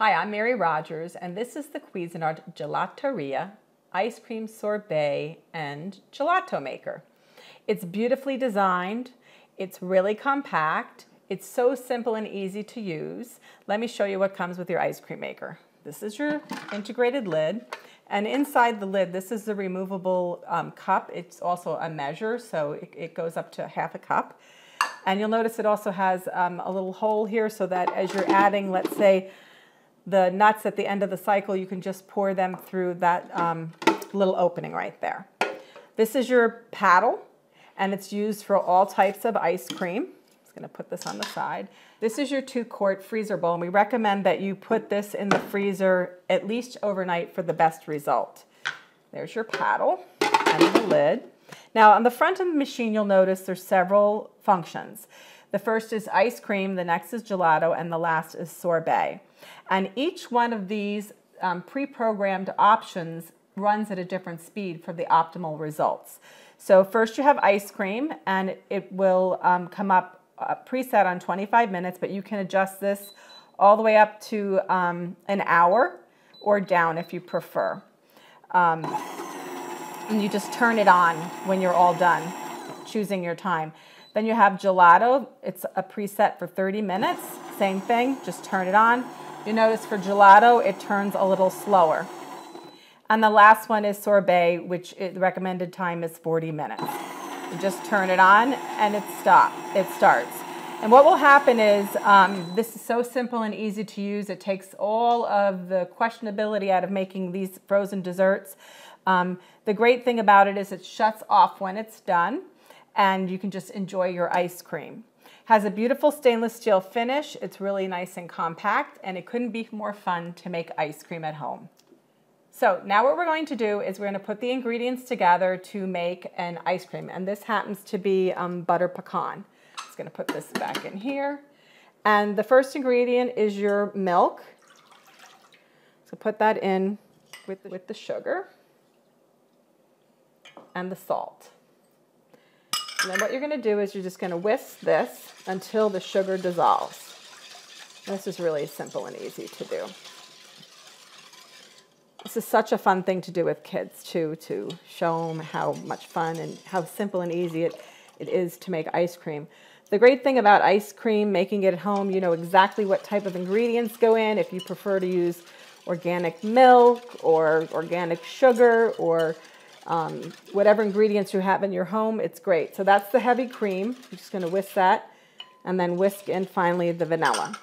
Hi, I'm Mary Rogers, and this is the Cuisinart Gelateria Ice Cream Sorbet and Gelato Maker. It's beautifully designed, it's really compact, it's so simple and easy to use. Let me show you what comes with your ice cream maker. This is your integrated lid. And inside the lid, this is the removable um, cup. It's also a measure, so it, it, goes up to half a cup. And you'll notice it also has um, a little hole here so that as you're adding, let's say, the nuts at the end of the cycle, you can just pour them through that um, little opening right there. This is your paddle, and it's used for all types of ice cream. I'm just gonna put this on the side. This is your two quart freezer bowl, and we recommend that you put this in the freezer at least overnight for the best result. There's your paddle and the lid. Now on the front of the machine, you'll notice there's several functions. The first is ice cream, the next is gelato, and the last is sorbet. And each one of these um, pre-programmed options runs at a different speed for the optimal results. So first you have ice cream, and it will um, come up uh, preset on 25 minutes, but you can adjust this all the way up to um, an hour or down if you prefer. Um, and you just turn it on when you're all done choosing your time. Then you have gelato. It's a preset for 30 minutes. Same thing, just turn it on. You notice for gelato, it turns a little slower. And the last one is sorbet, which the recommended time is 40 minutes. You just turn it on and it stop. It starts. And what will happen is um, this is so simple and easy to use. It takes all of the questionability out of making these frozen desserts. Um, the great thing about it is it shuts off when it's done and you can just enjoy your ice cream. Has a beautiful stainless steel finish. It's really nice and compact and it couldn't be more fun to make ice cream at home. So now what we're going to do is we're going to put the ingredients together to make an ice cream. And this happens to be um, butter pecan. I'm just going to put this back in here. And the first ingredient is your milk. So put that in with the, with the sugar and the salt. And then what you're going to do is you're just going to whisk this until the sugar dissolves. this is really simple and easy to do. This is such a fun thing to do with kids too, to show them how much fun and how simple and easy it, it is to make ice cream. The great thing about ice cream, making it at home, you know exactly what type of ingredients go in. If you prefer to use organic milk or organic sugar or um, whatever ingredients you have in your home, it's great. So that's the heavy cream. I'm just going to whisk that and then whisk in finally the vanilla.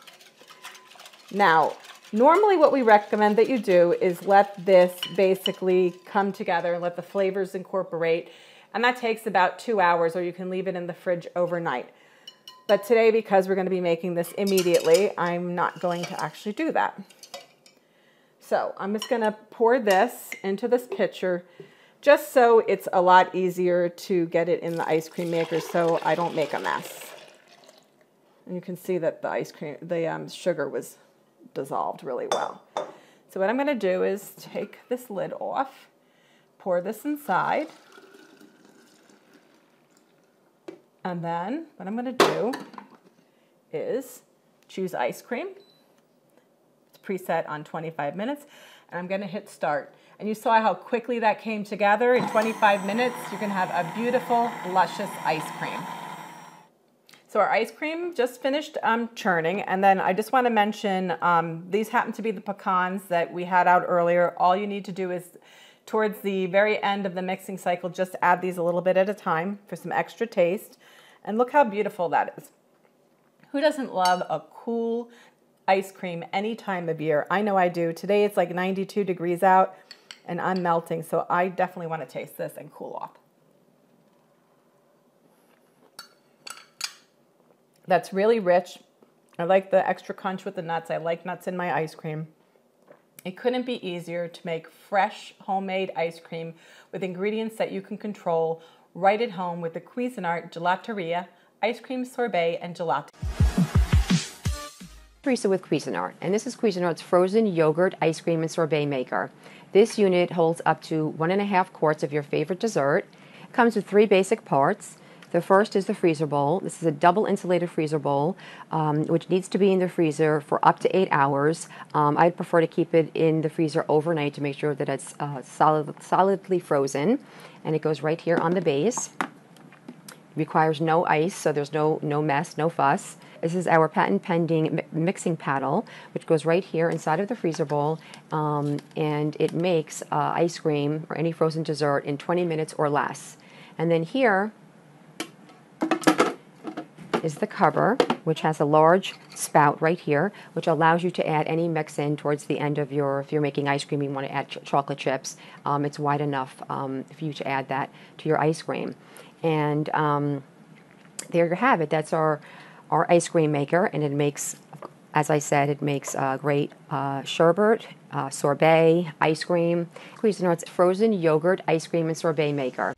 Now, Normally what we recommend that you do is let this basically come together and let the flavors incorporate. And that takes about two hours or you can leave it in the fridge overnight. But today, because we're going to be making this immediately, I'm not going to actually do that. So I'm just going to pour this into this pitcher just so it's a lot easier to get it in the ice cream maker so I don't make a mess. And you can see that the ice cream, the um, sugar was dissolved really well. So what I'm going to do is take this lid off, pour this inside, and then what I'm going to do is choose ice cream. It's preset on 25 minutes, and I'm going to hit start. And you saw how quickly that came together. In 25 minutes, you can have a beautiful, luscious ice cream. So our ice cream just finished um, churning. And then I just want to mention, um, these happen to be the pecans that we had out earlier. All you need to do is towards the very end of the mixing cycle, just add these a little bit at a time for some extra taste. And look how beautiful that is. Who doesn't love a cool ice cream any time of year? I know I do. Today it's like 92 degrees out and I'm melting, so I definitely want to taste this and cool off. that's really rich. I like the extra crunch with the nuts. I like nuts in my ice cream. It couldn't be easier to make fresh homemade ice cream with ingredients that you can control right at home with the Cuisinart Gelateria ice cream sorbet and gelato. Teresa with Cuisinart, and this is Cuisinart's frozen yogurt ice cream and sorbet maker. This unit holds up to one and a half quarts of your favorite dessert. It comes with three basic parts The first is the freezer bowl. This is a double insulated freezer bowl, um, which needs to be in the freezer for up to eight hours. Um, I'd prefer to keep it in the freezer overnight to make sure that it's uh, solid, solidly frozen. And it goes right here on the base. requires no ice, so there's no, no mess, no fuss. This is our patent pending mixing paddle, which goes right here inside of the freezer bowl, um, and it makes uh, ice cream or any frozen dessert in 20 minutes or less. And then here is the cover, which has a large spout right here, which allows you to add any mix in towards the end of your, if you're making ice cream, you want to add ch chocolate chips. Um, it's wide enough um, for you to add that to your ice cream. And um, there you have it. That's our our ice cream maker, and it makes, as I said, it makes uh, great uh, sherbet, uh, sorbet, ice cream. Cuisinart's frozen yogurt ice cream and sorbet maker.